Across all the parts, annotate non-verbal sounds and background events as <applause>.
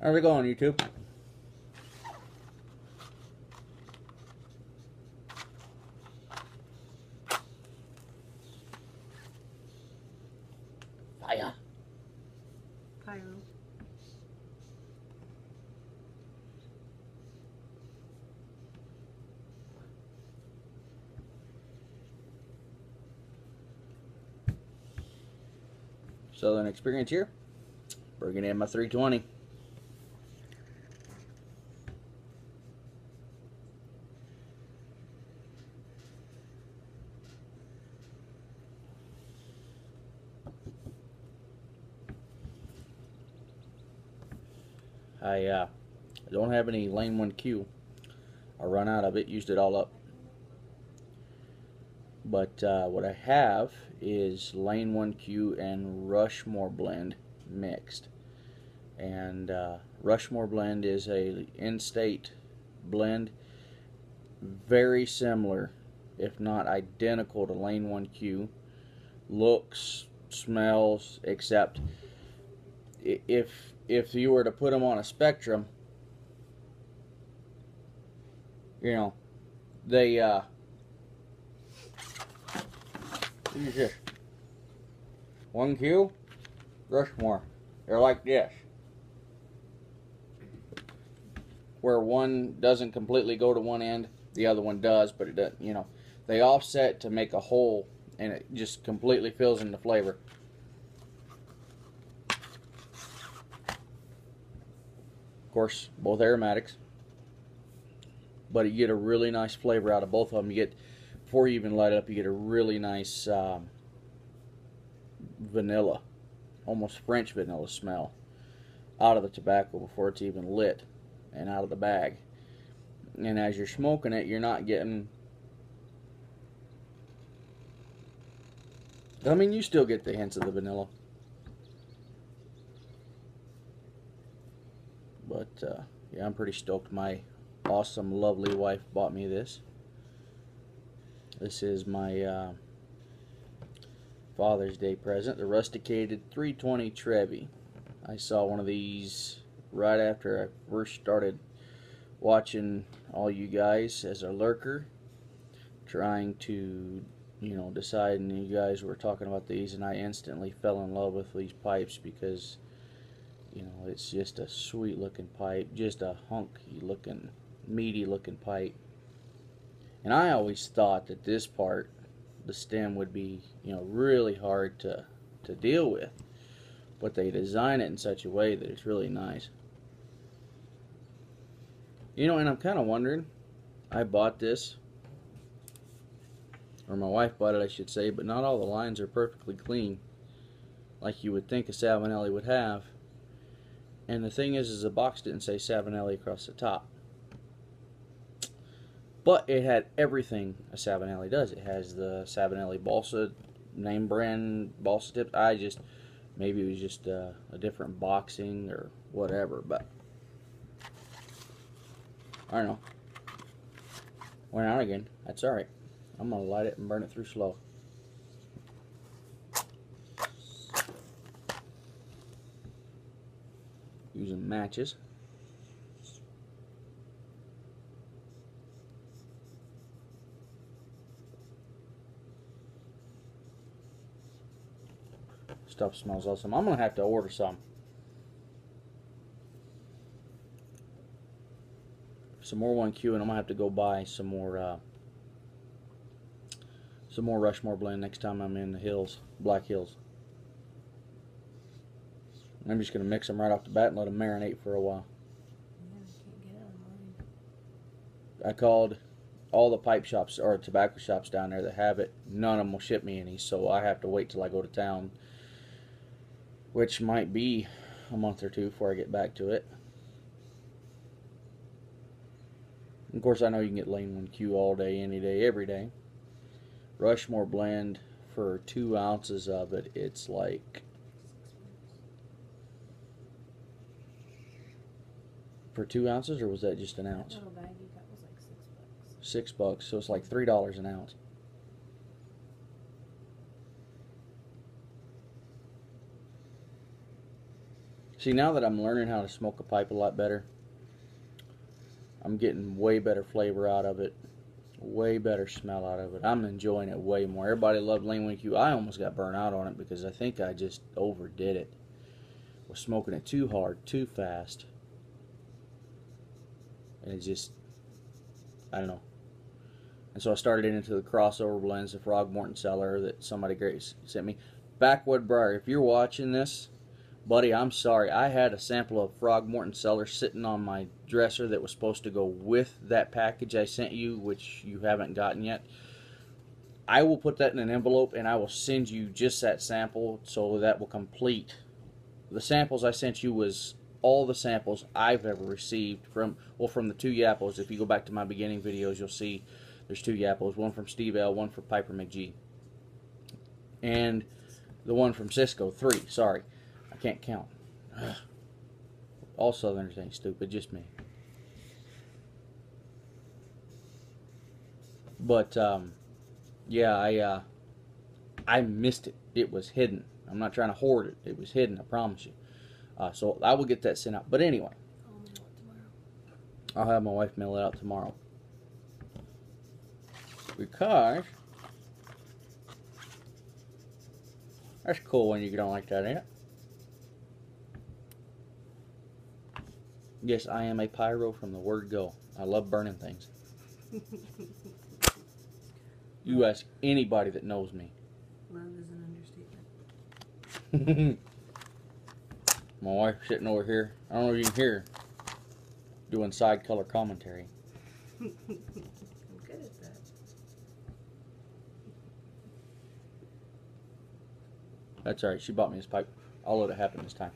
How's it going, YouTube? Fire. Pyro. Southern Experience here. Bringing in my 320. I uh, don't have any lane 1Q. I run out of it, used it all up. But uh, what I have is Lane 1Q and Rushmore blend mixed. And uh, Rushmore blend is a in-state blend, very similar, if not identical to Lane 1Q. Looks, smells, except if if you were to put them on a spectrum, you know, they uh, at. One Q, Rushmore. They're like this. Where one doesn't completely go to one end, the other one does, but it doesn't, you know. They offset to make a whole, and it just completely fills in the flavor. Course, both aromatics. But you get a really nice flavor out of both of them. You get before you even light it up, you get a really nice um, vanilla, almost French vanilla smell out of the tobacco before it's even lit and out of the bag. And as you're smoking it, you're not getting. I mean, you still get the hints of the vanilla. But, uh, yeah, I'm pretty stoked. My awesome, lovely wife bought me this. This is my uh, Father's Day present, the rusticated 320 Trevi. I saw one of these right after I first started watching all you guys as a lurker, trying to, you know, decide, and you guys were talking about these, and I instantly fell in love with these pipes because, you know, it's just a sweet looking pipe, just a hunky looking, meaty looking pipe and I always thought that this part, the stem, would be, you know, really hard to, to deal with. But they design it in such a way that it's really nice. You know, and I'm kind of wondering, I bought this, or my wife bought it, I should say, but not all the lines are perfectly clean, like you would think a Savinelli would have. And the thing is, is the box didn't say Savinelli across the top. But it had everything a Savinelli does. It has the Savinelli balsa name brand balsa tips. I just maybe it was just a, a different boxing or whatever, but I don't know. Went out again. That's alright. I'm gonna light it and burn it through slow. Using matches. stuff smells awesome. I'm going to have to order some. Some more 1Q and I'm going to have to go buy some more uh, some more Rushmore blend next time I'm in the hills, Black Hills. I'm just going to mix them right off the bat and let them marinate for a while. I called all the pipe shops or tobacco shops down there that have it. None of them will ship me any, so I have to wait till I go to town which might be a month or two before I get back to it. Of course, I know you can get Lane 1Q all day, any day, every day. Rushmore blend for two ounces of it, it's like for two ounces, or was that just an ounce? Little bag you got was like six bucks. Six bucks, so it's like three dollars an ounce. See, now that I'm learning how to smoke a pipe a lot better, I'm getting way better flavor out of it, way better smell out of it. I'm enjoying it way more. Everybody loved Lean Week U. I almost got burnt out on it because I think I just overdid it. Was smoking it too hard, too fast, and it just, I don't know. And so I started into the crossover blends, the Frogmorton Cellar that somebody great sent me. Backwood Briar, if you're watching this, buddy, I'm sorry. I had a sample of Frogmorton Cellar sitting on my dresser that was supposed to go with that package I sent you, which you haven't gotten yet. I will put that in an envelope and I will send you just that sample so that will complete. The samples I sent you was all the samples I've ever received from well from the two Yapples. If you go back to my beginning videos, you'll see there's two Yapples, one from Steve L, one from Piper McGee. And the one from Cisco, three, sorry. I can't count. All Southerners ain't stupid, just me. But um, yeah, I uh, I missed it. It was hidden. I'm not trying to hoard it. It was hidden. I promise you. Uh, so I will get that sent out. But anyway, I'll mail it tomorrow. I'll have my wife mail it out tomorrow. Because that's cool when you don't like that, ain't it? Yes, I am a pyro from the word go. I love burning things. <laughs> You ask anybody that knows me. Love is an understatement. <laughs> My wife sitting over here. I don't know if you can hear. Doing side color commentary. I'm good at that. That's alright. She bought me this pipe. I'll let it happen this time.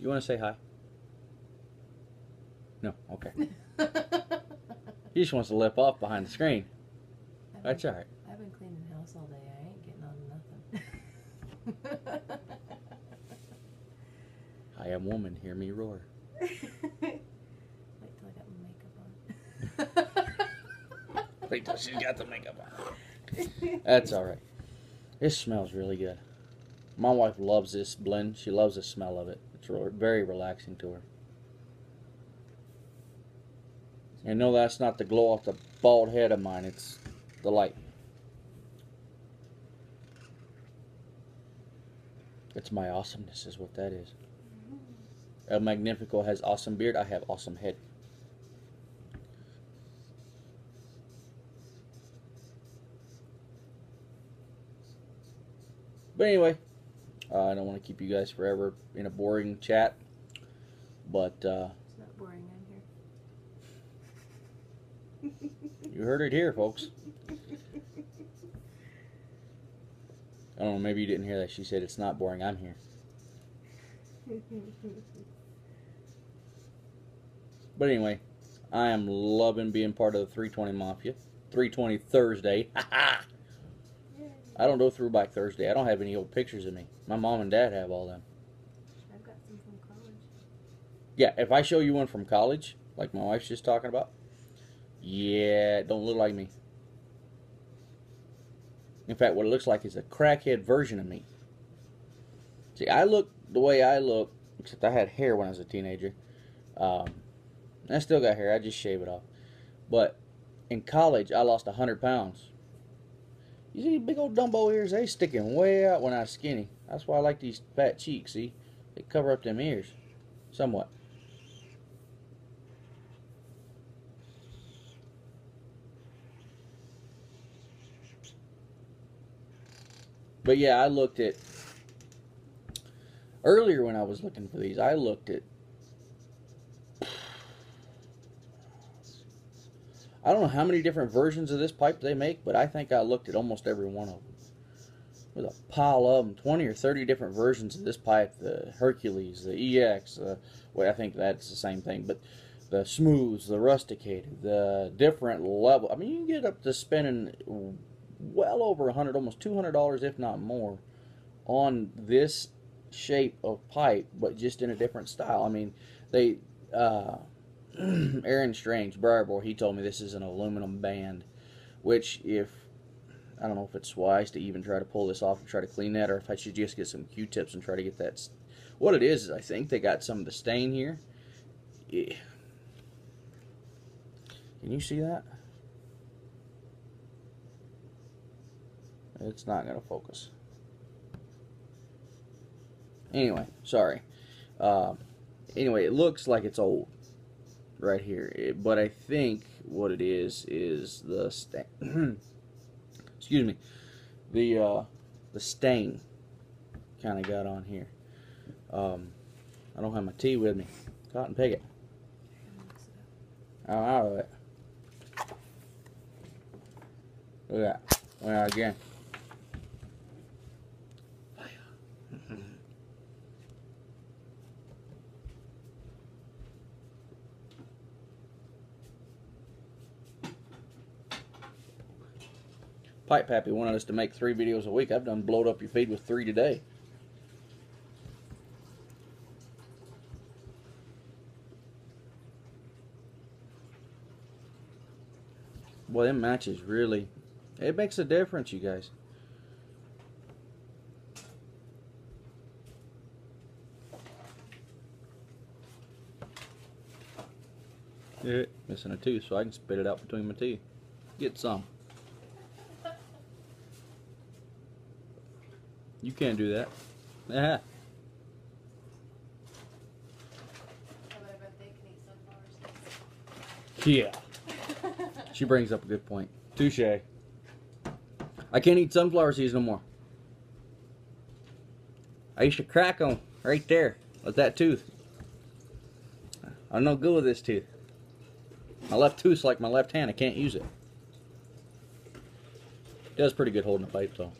You want to say hi? No. Okay. <laughs> He just wants to lip off behind the screen. I've That's been, alright. I've been cleaning the house all day. I ain't getting on nothing. <laughs> I am woman. Hear me roar. <laughs> Wait till I got my makeup on. <laughs> Wait till she's got the makeup on. That's all right. It smells really good. My wife loves this blend. She loves the smell of it. It's very relaxing to her. And no, that's not the glow off the bald head of mine. It's the light. It's my awesomeness, is what that is. El Magnifico has awesome beard. I have awesome head. But anyway, uh, I don't want to keep you guys forever in a boring chat. But uh, It's not boring. I'm here. you heard it here, folks. <laughs> I don't know. Maybe you didn't hear that. She said it's not boring. I'm here. <laughs> But anyway, I am loving being part of the 320 Mafia. 320 Thursday. <laughs> I don't go through back Thursday. I don't have any old pictures of me. My mom and dad have all them. I've got some from college. Yeah, if I show you one from college, like my wife's just talking about, yeah, don't look like me. In fact, what it looks like is a crackhead version of me. See, I look the way I look, except I had hair when I was a teenager. Um, I still got hair. I just shave it off. But in college, I lost hundred pounds. You see big old Dumbo ears? They sticking way out when I was skinny. That's why I like these fat cheeks. See, they cover up them ears, somewhat. But yeah, I looked at earlier when I was looking for these. I looked at I don't know how many different versions of this pipe they make, but I think I looked at almost every one of them. There's a pile of them, 20 or 30 different versions of this pipe. The Hercules, the EX, uh, well, I think that's the same thing, but the smooths, the rusticated, the different level. I mean, you can get up to spending well over a 100 almost $200 if not more on this shape of pipe but just in a different style i mean they uh <clears throat> aaron strange briarbor he told me this is an aluminum band which if I don't know if it's wise to even try to pull this off and try to clean that, or if I should just get some Q-tips and try to get that. What it is is I think they got some of the stain here. Yeah. Can you see that? It's not gonna focus. Anyway, sorry. Uh, anyway, it looks like it's old right here, It- but I think what it is is the stain. <clears throat> excuse me, the uh, the stain kind of got on here. Um, I don't have my tea with me. Cotton picket. I'm out of it. Look at that. Out again. Pipe Pappy wanted us to make three videos a week. I've done blowed up your feed with three today. Well, them matches really, it makes a difference, you guys. Yeah, missing a tooth, so I can spit it out between my teeth. Get some. You can't do that. Ah. Yeah. Yeah. <laughs> She brings up a good point. Touche. I can't eat sunflower seeds no more. I used to crack them right there with that tooth. I'm no good with this tooth. My left tooth's like my left hand. I can't use it. Does pretty good holding the pipe though.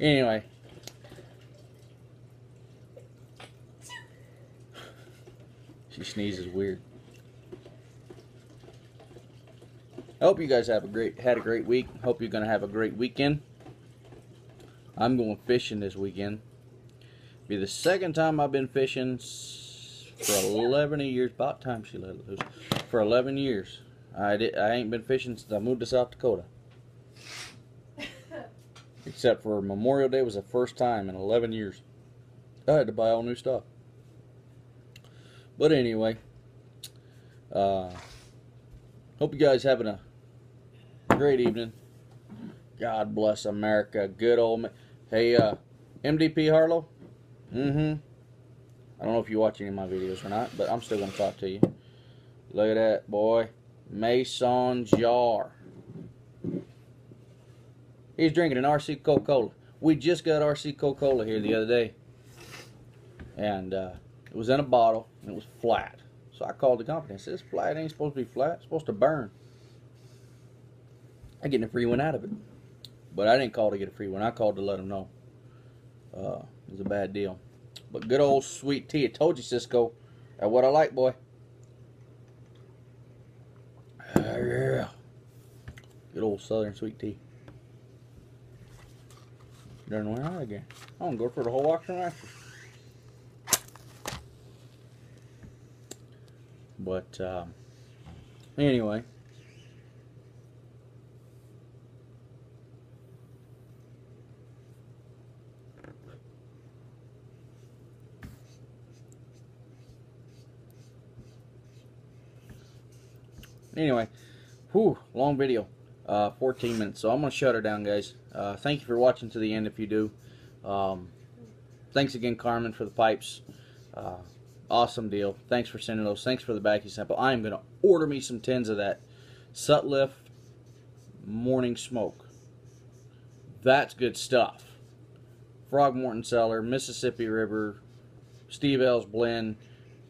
Anyway. She sneezes weird. I hope you guys have a great had a great week. Hope you're gonna have a great weekend. I'm going fishing this weekend. Be the second time I've been fishing for 11 years. About time she let it loose. For 11 years. I did. I ain't been fishing since I moved to South Dakota. <laughs> Except for Memorial Day was the first time in 11 years. I had to buy all new stuff. But anyway, uh, hope you guys having a great evening. God bless America. Good old. Ma- hey, uh, MDP Harlow. Mm-hmm. I don't know if you watch any of my videos or not, but I'm still gonna talk to you. Look at that, boy. Mason jar. He's drinking an RC Coca Cola. We just got RC Coca Cola here the other day. And uh, it was in a bottle and it was flat. So I called the company. I said, It's flat. It ain't supposed to be flat. It's supposed to burn. I'm getting a free one out of it. But I didn't call to get a free one. I called to let them know. Uh, it was a bad deal. But good old sweet tea. I told you, Cisco. That's what I like, boy. Ah, yeah. Good old southern sweet tea. Done went out again. I'm gonna go for the whole of matches. But um, anyway, anyway, whew, long video, uh, 14 minutes. So I'm gonna shut her down, guys. Uh, thank you for watching to the end. If you do, um, thanks again, Carmen, for the pipes. Uh, awesome deal. Thanks for sending those. Thanks for the backing sample. I am gonna order me some tins of that Sutliff Morning Smoke. That's good stuff. Frogmorton Cellar, Mississippi River, Steve L's blend.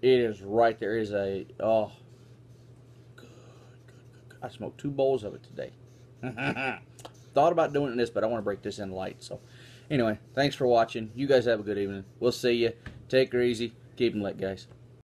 It is right there. It is a oh good, good, good. I smoked two bowls of it today. <laughs> Thought about doing this, but I want to break this in light. So, anyway, thanks for watching. You guys have a good evening. We'll see you. Take her easy. Keep them lit, guys.